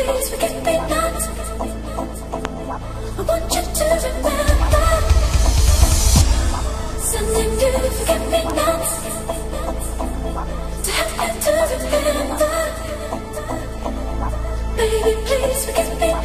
I want you to remember. Sending you to have you to remember. Baby, please forgive me.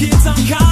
Kids on college